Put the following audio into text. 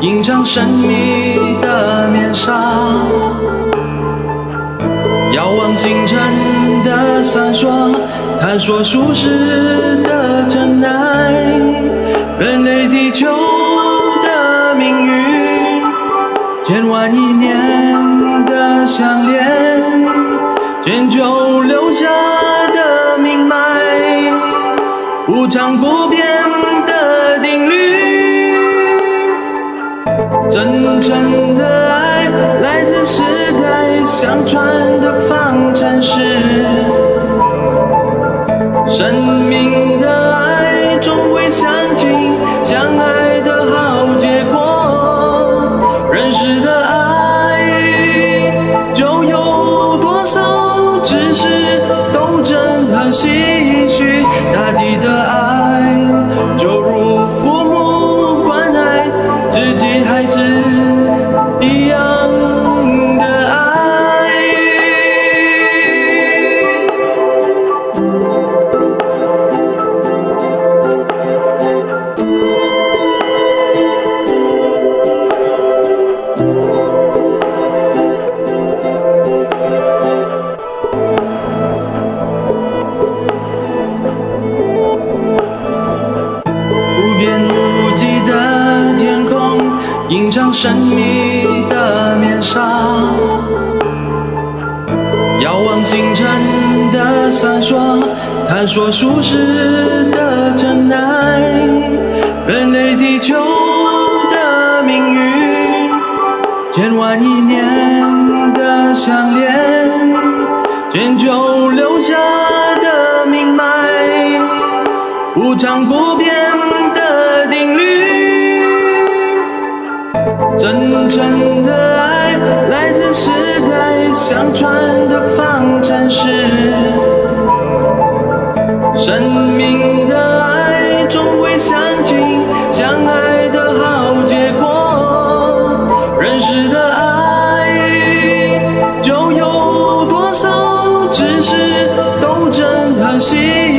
隐藏神秘的面纱，遥望星辰的闪烁，探索舒适的尘埃，人类地球的命运，千万亿年的相连，研究留下的命脉，无常不变的定律。真正的爱来自世代相传的方程式，生命的爱终会相近，相爱的好结果。人世的爱就有多少只是斗争和唏映上神秘的面纱。遥望星辰的闪烁，探索舒适的尘埃，人类地球的命运，千万亿年的相连，研究留下的命脉。无常不变的定律，真正的爱来自世代相传的方程式。生命的爱终会相近，相爱的好结果。认识的爱就有多少，只是斗争和心。